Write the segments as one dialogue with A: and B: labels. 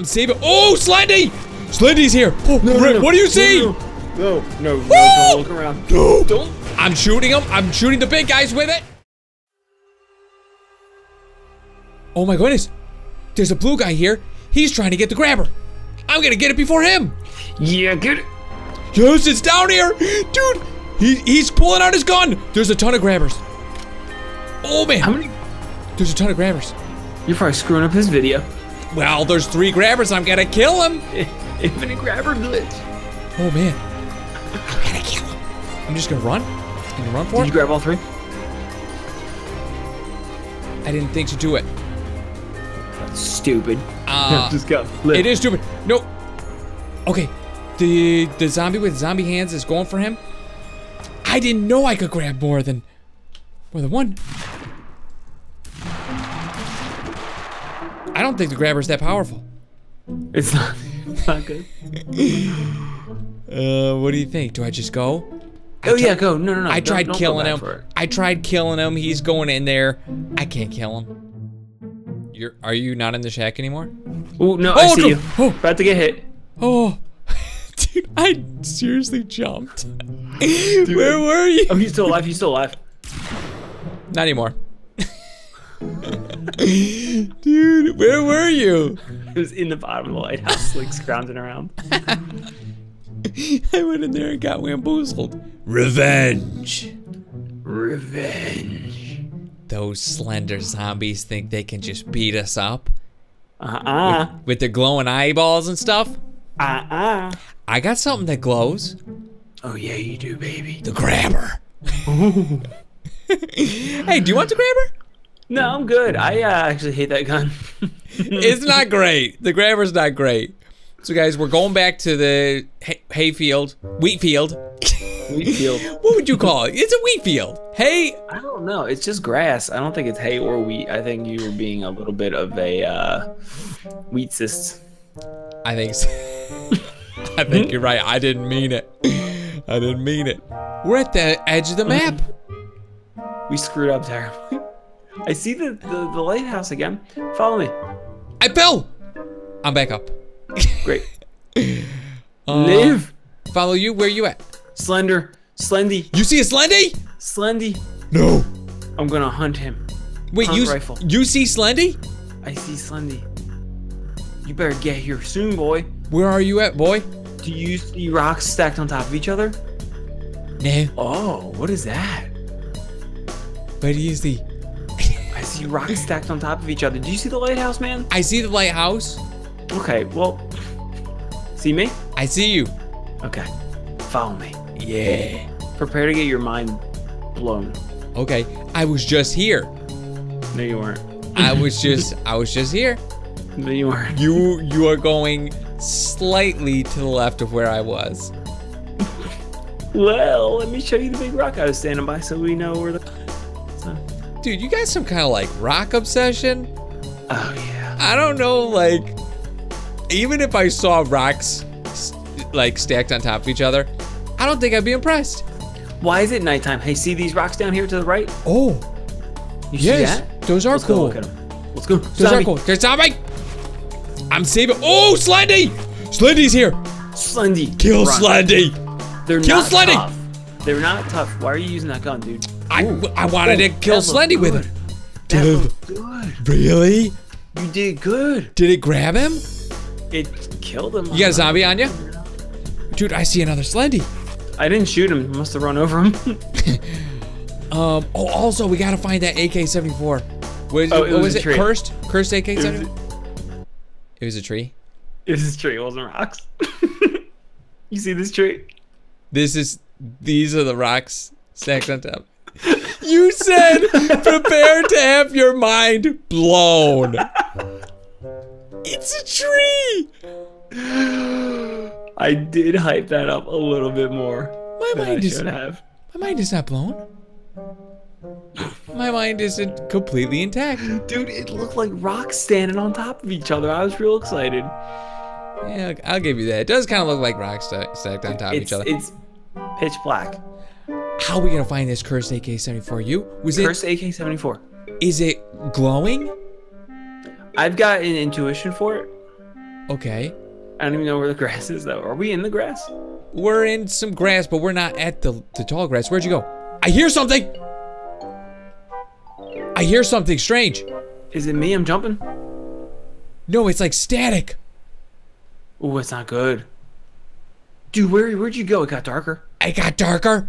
A: I'm saving. Oh, Slendy! Slendy's here. Oh,
B: No, no,
A: Rick,
B: no.
A: what do you see?
B: No, no, no, no,
A: Woo!
B: don't look around.
A: No.
B: Don't.
A: I'm shooting him. I'm shooting the big guys with it. Oh my goodness. There's a blue guy here. He's trying to get the grabber. I'm gonna get it before him.
B: Yeah, get it.
A: Yes, it's down here. Dude, he, he's pulling out his gun. There's a ton of grabbers. Oh man,
B: How many?
A: there's a ton of grabbers.
B: You're probably screwing up his video.
A: Well, there's three grabbers. I'm gonna kill him.
B: Infinite grabber glitch.
A: Oh man, I'm gonna kill him. I'm just gonna run. I'm gonna run for
B: Did
A: it.
B: you grab all three?
A: I didn't think to do it.
B: Stupid.
A: Uh,
B: Just go.
A: It is stupid. No. Okay. The the zombie with zombie hands is going for him. I didn't know I could grab more than more than one. I don't think the grabber's that powerful.
B: It's not. It's not good.
A: Uh, what do you think? Do I just go?
B: Oh yeah, go. No, no, no.
A: I
B: don't-
A: tried
B: don't
A: killing him. I tried killing him. He's going in there. I can't kill him. You're are you not in the shack anymore?
B: Oh no, I see
A: no.
B: you.
A: Oh.
B: About to get hit.
A: Oh, dude, I seriously jumped. Where were you?
B: Oh, he's still alive. He's still alive.
A: Not anymore. Dude, where were you?
B: He was in the bottom of the lighthouse, like scrounging around.
A: I went in there and got bamboozled. Revenge.
B: Revenge.
A: Those slender zombies think they can just beat us up
B: Uh uh.
A: with their glowing eyeballs and stuff.
B: Uh uh.
A: I got something that glows.
B: Oh yeah, you do, baby.
A: The grabber. hey, do you want the grabber?
B: No, I'm good. I uh, actually hate that gun.
A: It's not great. The grabber's not great. So, guys, we're going back to the hay, hay field, wheat field.
B: Wheat field.
A: What would you call it? It's a wheat field. Hay.
B: I don't know. It's just grass. I don't think it's hay or wheat. I think you were being a little bit of a uh, wheat cyst.
A: I think. So. I think you're right. I didn't mean it. I didn't mean it. We're at the edge of the map.
B: We screwed up terribly. I see the, the, the lighthouse again. Follow me.
A: I fell. I'm back up.
B: Great.
A: Uh,
B: Live.
A: Follow you. Where you at?
B: Slender. Slendy.
A: You see a Slendy?
B: Slendy.
A: No.
B: I'm gonna hunt him.
A: Wait,
B: Hunt
A: you
B: rifle.
A: you see Slendy?
B: I see Slendy. You better get here soon, boy.
A: Where are you at, boy?
B: Do you see rocks stacked on top of each other?
A: No.
B: Oh, what is that?
A: Where do you see?
B: Rocks stacked on top of each other. Do you see the lighthouse, man?
A: I see the lighthouse.
B: Okay, well, see me?
A: I see you.
B: Okay, follow me.
A: Yeah.
B: Prepare to get your mind blown.
A: Okay. I was just here.
B: No, you weren't.
A: I was just I was just here.
B: No, you weren't.
A: You you are going slightly to the left of where I was.
B: Well, let me show you the big rock I was standing by so we know where the.
A: Dude, you got some kind of like rock obsession?
B: oh, yeah.
A: I don't know, like even if I saw rocks like stacked on top of each other, I don't think I'd be impressed.
B: Why is it nighttime? Hey, see these rocks down here to the right?
A: Oh,
B: You see
A: yes.
B: that?
A: Those are
B: Let's go
A: cool.
B: look at them. Let's go.
A: Those are cool. There's zombie. I'm saving. Oh, Slendy! Slendy's here.
B: Slendy.
A: Kill
B: run.
A: Slendy.
B: They're
A: Kill
B: not
A: Slendy.
B: tough. They're not tough. Why are you using that gun, dude?
A: I, I wanted
B: Oh,
A: to kill Slendy with it. Dude.
B: good.
A: Really?
B: You did good.
A: Did it grab him?
B: It killed him.
A: You got a zombie on you? Dude, I see another Slendy.
B: I didn't shoot him. Must have run over him.
A: Um. Oh, also, we gotta find that AK-74. What, is
B: Oh,
A: it,
B: it
A: what
B: was
A: was it?
B: tree.
A: Cursed? Cursed AK-74? It was a tree.
B: it was this tree. It wasn't rocks. you see this tree?
A: This is. These are the rocks stacked on top. You said prepare to have your mind blown. It's a tree.
B: I did hype that up a little bit more.
A: My mind is
B: have.
A: my mind is not blown. My mind isn't completely intact.
B: Dude, it looked like rocks standing on top of each other. I was real excited.
A: Yeah, I'll give you that. It does kind of look like rocks stacked on top of each other.
B: it's pitch black.
A: How are we gonna find this cursed AK-74? You was
B: Cursed
A: it?
B: Cursed AK-74.
A: Is it glowing?
B: I've got an intuition for it.
A: Okay.
B: I don't even know where the grass is though. Are we in the grass?
A: We're in some grass, but we're not at the, the tall grass. Where'd you go? I hear something! I hear something strange.
B: Is it me? I'm jumping.
A: No, it's like static.
B: Oh, it's not good. Dude, where where'd you go? It got darker.
A: I got darker.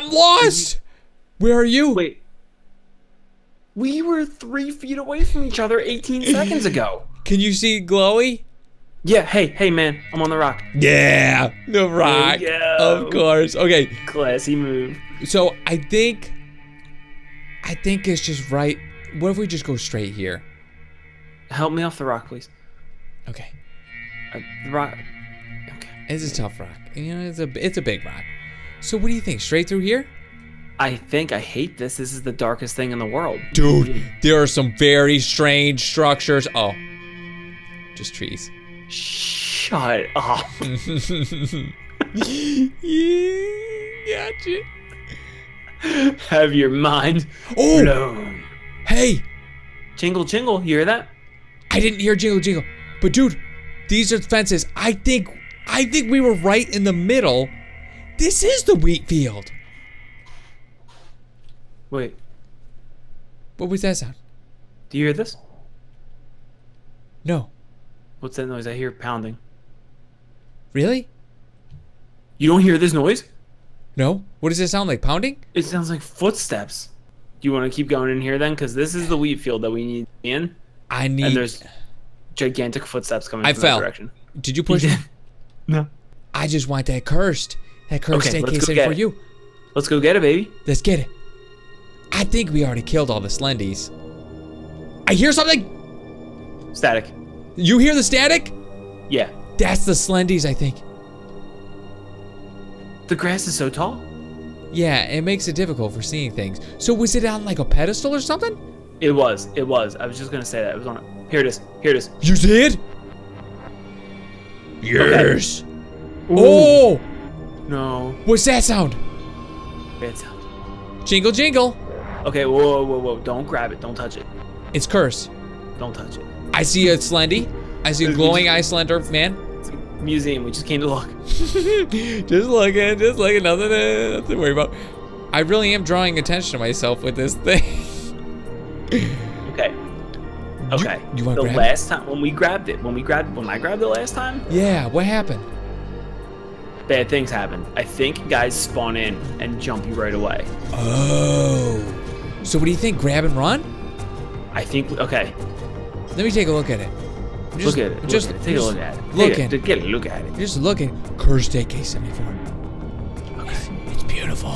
A: I'm lost. Where are you?
B: Wait. We were three feet away from each other 18 seconds ago.
A: Can you see glowy?
B: Yeah, hey, hey man, I'm on the rock.
A: Yeah, the rock. Of course. Okay,
B: Classy move.
A: so I think, I think it's just right. What if we just go straight here?
B: Help me off the rock, please.
A: Okay,
B: Uh, the rock. Okay.
A: it's a tough rock. You know, it's a it's a big rock. So what do you think? Straight through here?
B: I think I hate this. This is the darkest thing in the world.
A: Dude, there are some very strange structures. Oh, just trees.
B: Shut up.
A: yeah, gotcha.
B: Have your mind
A: Oh,
B: blown.
A: hey,
B: Jingle, jingle. You hear that?
A: I didn't hear jingle jingle, but dude, these are fences. I think, I think we were right in the middle. This is the wheat field.
B: Wait,
A: What was that sound?
B: do you hear this?
A: No,
B: What's that noise? I hear pounding.
A: really?
B: You don't hear this noise?
A: No. What does it sound like? Pounding?
B: It sounds like footsteps. Do you want to keep going in here then? Because this is the wheat field that we need to be in.
A: I need.
B: And there's gigantic footsteps coming
A: I
B: from
A: fell.
B: that direction.
A: Did you push?
B: You? No.
A: I just want that cursed. That cursed
B: Okay,
A: AK
B: go
A: in
B: get
A: for you.
B: Let's go get it, baby.
A: Let's get it. I think we already killed all the Slendies. I hear something.
B: Static.
A: You hear the static?
B: Yeah.
A: That's the Slendies, I think.
B: The grass is so tall.
A: Yeah, it makes it difficult for seeing things. So was it on like a pedestal or something?
B: It was. It was. I was just gonna say that. It was on it. Here it is. Here it is.
A: You did? Yes. Oh,
B: No.
A: what's that sound?
B: Bad sound.
A: Jingle jingle.
B: Okay. Whoa, whoa, whoa. Don't grab it. Don't touch it.
A: It's cursed.
B: Don't touch it.
A: I see a Slendy. I see a glowing eye Slender man.
B: It's a museum. We just came to look.
A: just looking, just looking, nothing to, nothing to worry about. I really am drawing attention to myself with this thing.
B: Okay. Okay.
A: you wanna
B: the
A: grab it?
B: last time when we grabbed it, when we grabbed when I grabbed it last time,
A: yeah, what happened?
B: Bad things happen. I think guys spawn in and jump you right away.
A: Oh. So what do you think? Grab and run?
B: I think okay.
A: Let me take a look at it. Just,
B: look at it.
A: Just
B: look at it. take
A: just
B: a look at it.
A: Look at it.
B: Get a look at it.
A: Just look at Cursed AK-74.
B: Okay.
A: It's beautiful.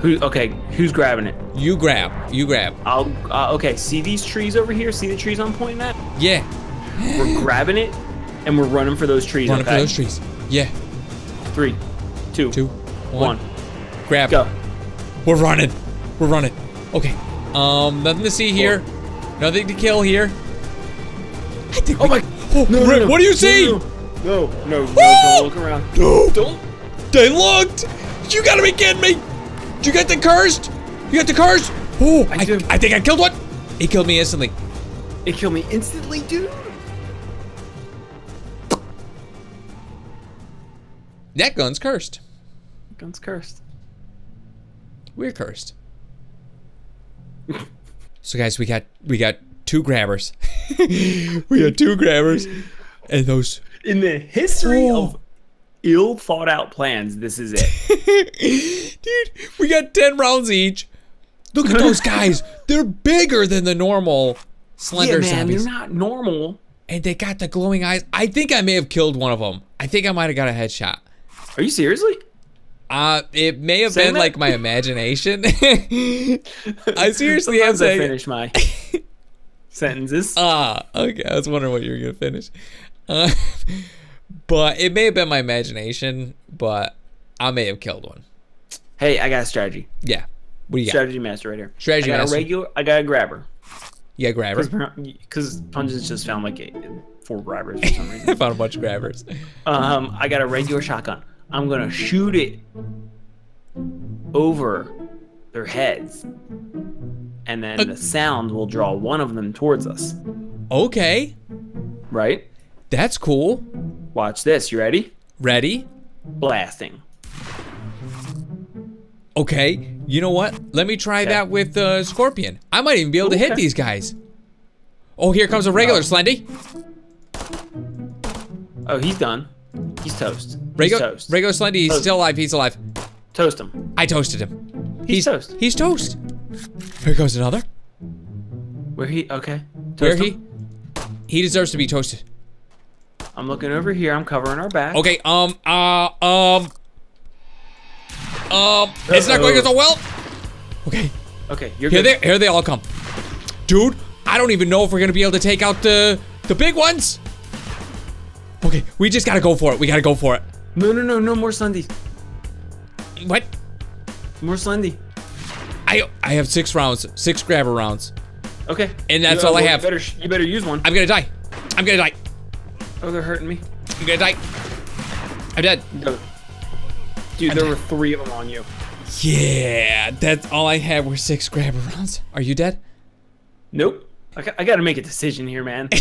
B: Who? Okay. Who's grabbing it?
A: You grab. You grab.
B: I'll. Uh, okay. See these trees over here? See the trees I'm pointing at?
A: Yeah.
B: We're grabbing it, and we're running for those trees.
A: Running
B: okay.
A: for those trees. Yeah.
B: Three, two,
A: Two.
B: one.
A: Grab.
B: Go.
A: We're running. We're running. Okay. Um, nothing to see here. Nothing to kill here. I think.
B: Oh my-
A: Oh,
B: No, no,
A: Rick,
B: no.
A: what do you see?
B: No, no, no, no,
A: Oh!
B: don't look around.
A: No.
B: Don't.
A: They looked. You gotta be kidding me. Did you get the cursed? You got the cursed? Oh, I,
B: I.
A: I think I killed one. He killed me instantly.
B: It killed me instantly, dude.
A: That gun's cursed.
B: Gun's cursed.
A: We're cursed. so guys, we got we got two grabbers. we got two grabbers, and those.
B: In the history
A: Oh.
B: of ill thought out plans, this is it.
A: Dude, we got 10 rounds each. Look at those guys. They're bigger than the normal slender
B: yeah, man,
A: zombies.
B: they're not normal.
A: And they got the glowing eyes. I think I may have killed one of them. I think I might have got a headshot.
B: Are you seriously?
A: Uh, it may have
B: Saying
A: been
B: that?
A: like my imagination. I seriously am
B: Sometimes I finish my sentences.
A: Ah, okay. I was wondering what you were gonna finish. Uh, but it may have been my imagination, but I may have killed one.
B: hey, I got a strategy.
A: Yeah. What do you got?
B: Strategy master right here.
A: Strategy
B: I got
A: master.
B: a regular. I got a grabber.
A: Yeah, grabber.
B: Because Pungence just found like four grabbers for some reason.
A: I found a bunch of grabbers.
B: Um, I got a regular shotgun. I'm gonna shoot it over their heads, and then the sound will draw one of them towards us.
A: Okay.
B: Right?
A: That's cool.
B: Watch this. You ready?
A: Ready?
B: Blasting.
A: Okay. You know what? Let me try
B: Okay.
A: that with uh, Scorpion. I might even be able to hit these guys. Oh, here comes a regular
B: Oh.
A: Slendy.
B: Oh, he's done. He's toast. He's
A: Regular,
B: toast.
A: regular Slendy. He's
B: Toast.
A: still alive. He's alive.
B: Toast him.
A: I toasted him.
B: He's toast.
A: He's toast. Here goes another.
B: Where he? Okay.
A: Where
B: Toast
A: he?
B: him.
A: He deserves to be toasted.
B: I'm looking over here. I'm covering our back.
A: Okay. Um. Uh. Um. Um. It's not going so well. Okay.
B: Okay. You're
A: Here
B: good.
A: they. Here they all come. Dude, I don't even know if we're gonna be able to take out the the big ones. Okay. We just gotta go for it. We gotta go for it.
B: No, no, no, no more Slendy.
A: What?
B: More Slendy.
A: I I have six rounds. Six grabber rounds.
B: Okay.
A: And that's
B: You-
A: all I have.
B: You better, you better use one.
A: I'm gonna die. I'm gonna die.
B: Oh, they're hurting me.
A: I'm gonna die. I'm dead.
B: Dude, there were three of them on you.
A: Yeah, that's all I had were six grabber rounds. Are you dead?
B: Nope. I, I gotta make a decision here, man.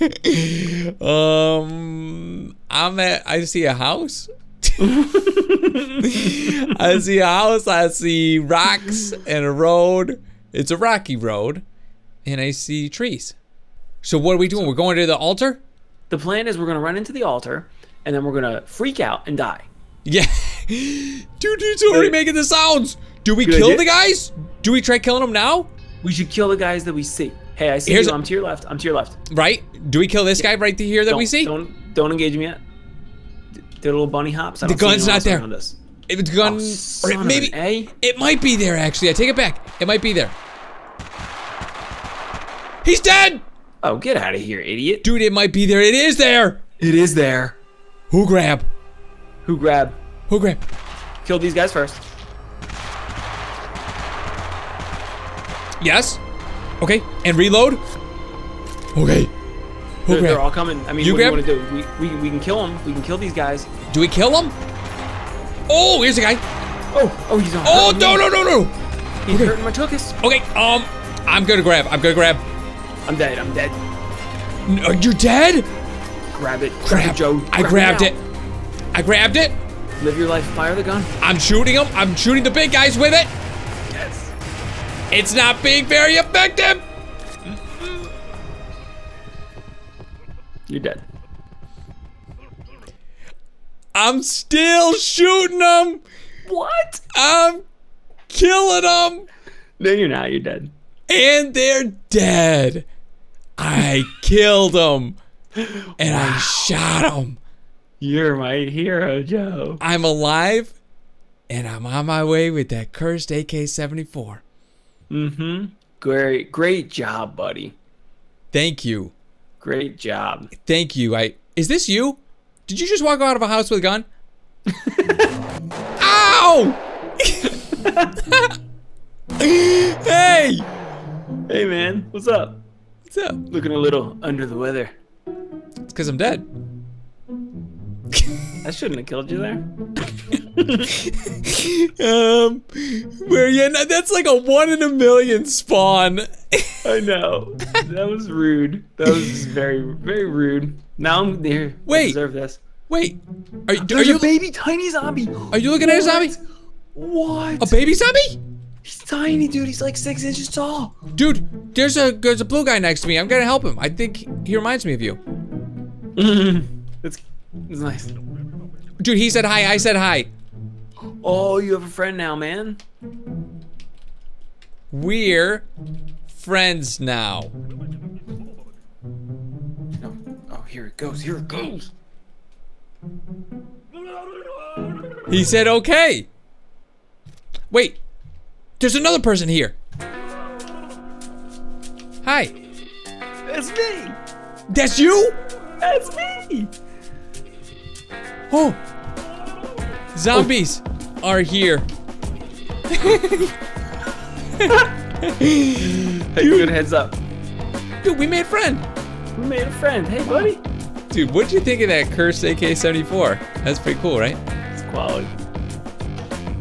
A: Um, I'm at. I see a house. I see a house. I see rocks and a road. It's a rocky road, and I see trees. So what are we doing? We're going to the altar.
B: the plan is we're gonna run into the altar, and then we're gonna freak out and die.
A: Yeah, dude, dude's already making the sounds. Do we
B: Good
A: kill
B: idea.
A: the guys? Do we try killing them now?
B: We should kill the guys that we see. Hey, I see
A: Here's
B: you.
A: a-
B: I'm to your left. I'm to your left.
A: Right? Do we kill this guy right here that
B: Don't,
A: we see?
B: Don't don't engage me yet. The little bunny hops.
A: The gun's
B: anyone
A: not there.
B: us.
A: If it's gun,
B: Oh,
A: or it, maybe
B: A.
A: it might be there. Actually, I take it back. It might be there. He's dead,
B: Oh, get out of here, idiot!
A: dude. It might be there. It is there.
B: It is there.
A: Who grab?
B: Who grab?
A: Who grab?
B: Kill these guys first.
A: Yes. Okay, and reload. Okay.
B: They're, they're all coming. I mean,
A: You
B: what
A: grab-
B: do you want to do? We, we, we can kill them. We can kill these guys.
A: Do we kill them? Oh, here's a guy.
B: Oh, oh, he's on.
A: Oh no no no no.
B: He's hurting my tuchus.
A: Okay, um, I'm gonna grab. I'm gonna grab.
B: I'm dead. I'm dead.
A: You're dead?
B: Grab it. Grab
A: Grab.
B: it, Joe.
A: I grabbed
B: now.
A: it. I grabbed it.
B: Live your life. Fire the gun.
A: I'm shooting him. I'm shooting the big guys with it. It's not being very effective.
B: You're dead.
A: I'm still shooting them.
B: What?
A: I'm killing them.
B: No, you're not. You're dead.
A: And they're dead. I killed them. And I shot them.
B: You're my hero, Joe.
A: I'm alive. And I'm on my way with that cursed AK 74.
B: Mm-hmm. Great, great job, buddy.
A: Thank you.
B: Great job.
A: Thank you. I Is this you? Did you just walk out of a house with a gun? Ow! hey!
B: Hey, man. What's up?
A: What's up?
B: Looking a little under the weather.
A: It's because I'm dead.
B: I shouldn't have killed you there.
A: Um, where yeah, no, that's like a one in a million spawn.
B: I know. That was rude. That was very, very rude. Now I'm there.
A: Wait.
B: I deserve this.
A: Wait, are, are
B: There's
A: you
B: a baby tiny zombie.
A: are you looking at a zombie?
B: What?
A: A baby zombie?
B: He's tiny, dude. He's like six inches tall.
A: Dude, there's a there's a blue guy next to me. I'm gonna help him. I think he reminds me of you.
B: it's that's nice.
A: Dude, he said hi. I said hi.
B: Oh, you have a friend now, man.
A: We're friends now.
B: Oh, oh, here it goes. Here it goes.
A: He said okay. Wait, there's another person here. Hi,
B: That's me.
A: that's you?
B: That's me.
A: Oh, zombies are here.
B: Hey, good heads up.
A: Dude, we made a friend.
B: We made a friend. Hey, buddy.
A: Dude, what'd you think of that cursed AK-74? That's pretty cool, right?
B: It's quality.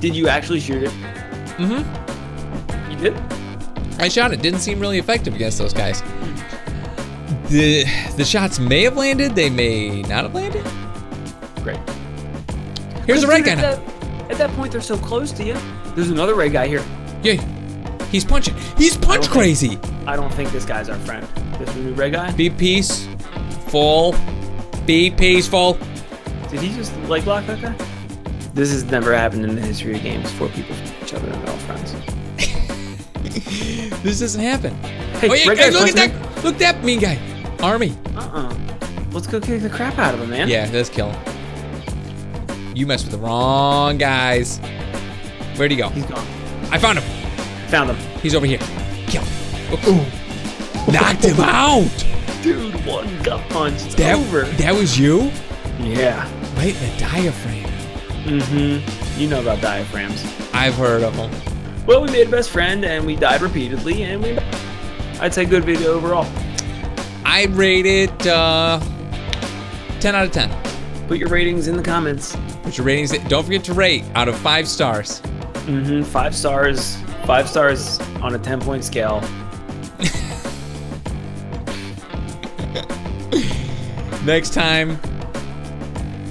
B: Did you actually shoot it?
A: Mm-hmm.
B: You did?
A: I shot it. Didn't seem really effective against those guys. The the shots may have landed, they may not have landed.
B: Great.
A: Here's a red guy
B: Dude,
A: now.
B: at that, at that point, they're so close to you. There's another red guy here.
A: Yeah. He's punching. He's punch
B: Okay.
A: crazy.
B: I don't think this guy's our friend. This new red guy.
A: Be peaceful. Be peaceful.
B: Did he just leg lock that guy? This has never happened in the history of games. Four people fight each other and they're all friends.
A: This doesn't happen.
B: Hey,
A: oh yeah,
B: red
A: hey, look at
B: punching
A: that! Look at that mean guy. Army.
B: Uh-uh. Let's go kick the crap out of him, man.
A: Yeah, let's kill him. You messed with the wrong guys. Where'd he go?
B: He's gone.
A: I found him.
B: Found him.
A: He's over here. Kill him. Ooh. Knocked him out.
B: Dude, one gut punch. It's
A: That,
B: over.
A: that was you?
B: Yeah.
A: Right in the diaphragm.
B: Mm-hmm. You know about diaphragms.
A: I've heard of them.
B: Well, we made a best friend and we died repeatedly and we I'd say good video overall.
A: I rate it uh, 10 out of 10.
B: Put your ratings in the comments.
A: Put your ratings. Don't forget to rate out of five stars.
B: Mm-hmm. Five stars. Five stars on a 10 point scale.
A: Next time,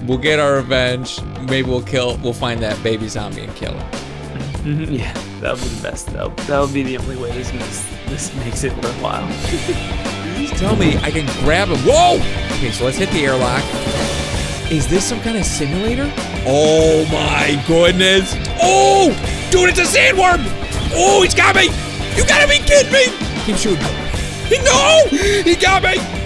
A: we'll get our revenge. Maybe we'll kill. We'll find that baby zombie and kill it.
B: Mhm, yeah, that would be the best. That that would be the only way this makes this makes it worthwhile.
A: Please tell me I can grab him. Whoa! Okay, so let's hit the airlock. Is this some kind of simulator? Oh my goodness! Oh, dude, it's a sandworm! Oh, he's got me! You gotta be kidding me! Keep shooting. No! He got me!